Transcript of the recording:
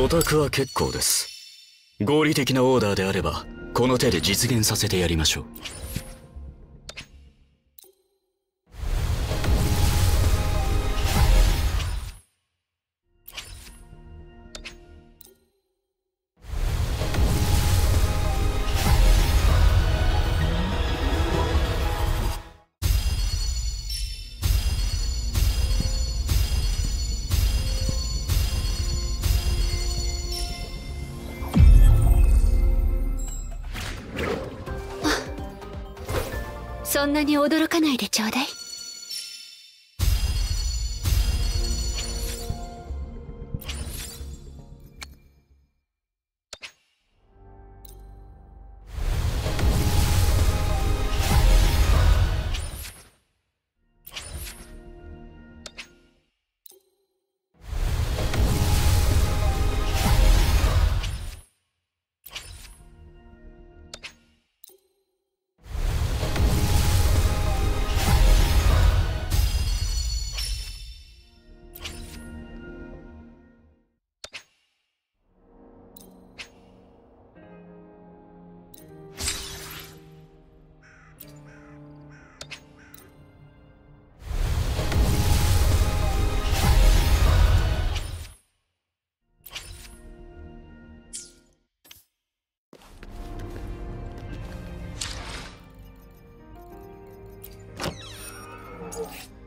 ご託は結構です。合理的なオーダーであればこの手で実現させてやりましょう。そんなに驚かないでちょうだい。はい。